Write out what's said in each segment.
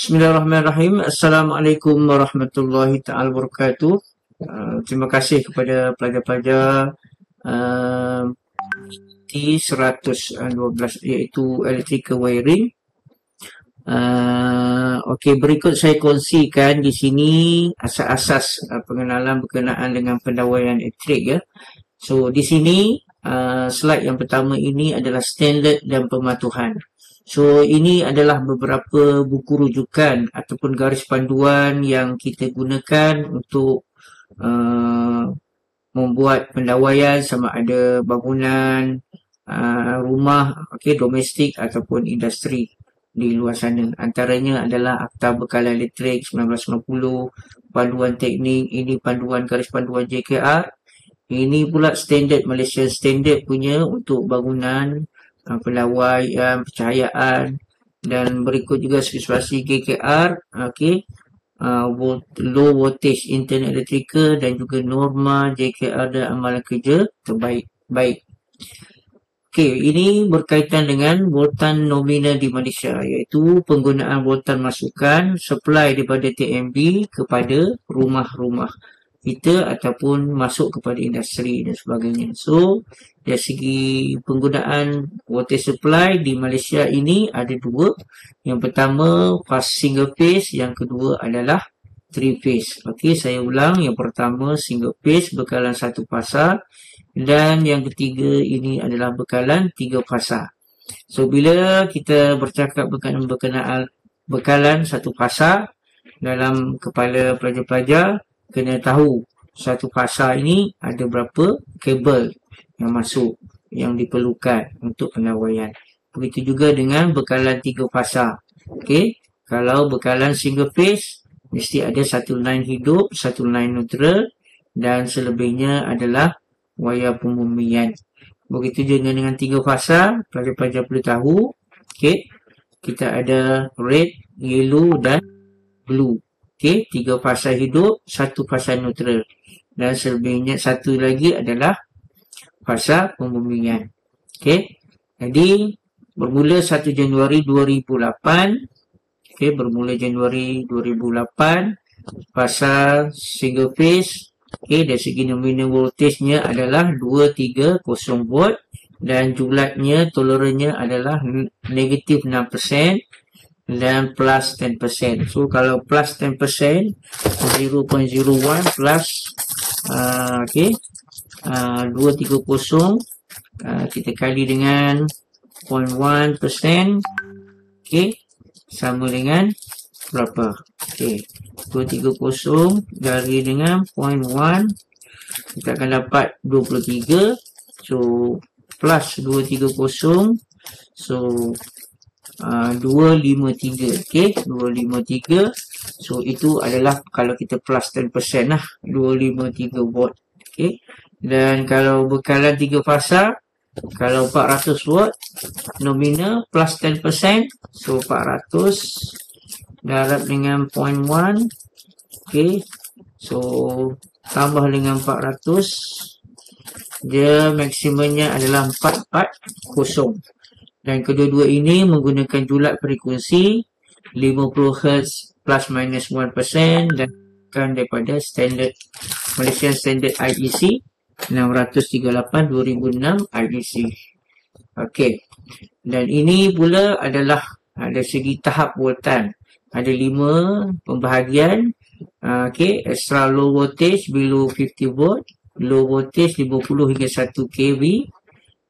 Bismillahirrahmanirrahim. Assalamualaikum warahmatullahi taala wabarakatuh. Uh, terima kasih kepada pelajar-pelajar uh, T112 iaitu electrical wiring. Uh, Okey, berikut saya kongsikan di sini asas-asas uh, pengenalan berkenaan dengan pendawaian elektrik ya. So di sini uh, slide yang pertama ini adalah standard dan pematuhan. So ini adalah beberapa buku rujukan ataupun garis panduan yang kita gunakan untuk uh, membuat pendawaian sama ada bangunan, uh, rumah, okay, domestik ataupun industri di luar sana. Antaranya adalah Akta Bekalan Elektrik 1990, Panduan Teknik, ini panduan garis panduan JKR. Ini pula standard Malaysia standard punya untuk bangunan, uh, pelawaian, pencahayaan dan berikut juga spesifikasi KKR okey uh, low voltage internet electrical dan juga norma JKR dan amalan kerja terbaik baik. Okey, ini berkaitan dengan voltan nominal di Malaysia iaitu penggunaan voltan masukan supply daripada TMB kepada rumah-rumah kita ataupun masuk kepada industri dan sebagainya. So, dari segi penggunaan water supply di Malaysia ini ada dua. Yang pertama, fast single phase. Yang kedua adalah three phase. Okey, saya ulang. Yang pertama, single phase bekalan satu fasa. Dan yang ketiga ini adalah bekalan tiga fasa. So, bila kita bercakap berkenaan berkenaan bekalan satu fasa dalam kepala pelajar-pelajar, kena tahu satu fasa ini ada berapa kabel yang masuk yang diperlukan untuk pendawaian. Begitu juga dengan bekalan tiga fasa. Okey, kalau bekalan single phase mesti ada satu line hidup, satu line neutral dan selebihnya adalah wayar pembumian. Begitu juga dengan tiga fasa, pelajar-pelajar perlu tahu. Okey, kita ada red, yellow dan blue. Okey, tiga fasa hidup, satu fasa neutral. Dan selebihnya satu lagi adalah fasa pembumian. Okey. Jadi bermula 1 Januari 2008. Okey, bermula Januari 2008 fasa single phase. Okey, dari segi nominal voltage-nya adalah 230 volt dan julatnya tolerannya adalah negatif 6% dan plus 10%. So kalau plus 10%, 0.01 plus uh, okay, uh, 230 uh, kita kali dengan 0.1%, okay, sama dengan berapa? Okay, 230 dari dengan 0.1, kita akan dapat 23. So plus 230, so 253 okey? 253 so itu adalah kalau kita plus 10% lah. 253 watt okey? Dan kalau bekalan 3 fasa kalau 400 watt nominal plus 10% so 400 darab dengan 0.1 okey? So tambah dengan 400 dia maksimumnya adalah 440 dan kedua-dua ini menggunakan julat frekuensi 50 Hz plus minus 1% dan kan daripada standard Malaysian Standard IEC 638-2006 IEC. Okey. Dan ini pula adalah ada segi tahap voltan. Ada lima pembahagian. Ah, okey, extra low voltage below 50 volt, low voltage 50 hingga 1 kV,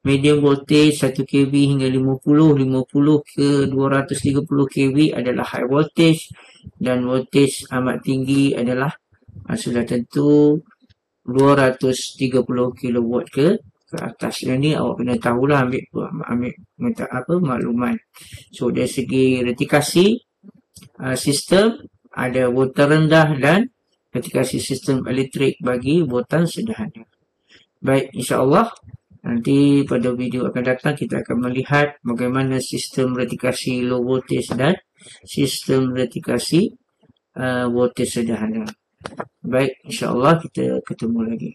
medium voltage 1 kV hingga 50 50 ke 230 kV adalah high voltage dan voltage amat tinggi adalah uh, sudah tentu 230 kW ke ke atas. Yang ni awak kena tahulah ambil ambil minta apa makluman. So dari segi retikasi uh, sistem ada voltan rendah dan retikasi sistem elektrik bagi voltan sederhana. Baik insyaallah Nanti pada video akan datang kita akan melihat bagaimana sistem retikasi low voltage dan sistem retikasi uh, voltage sederhana. Baik, insyaAllah kita ketemu lagi.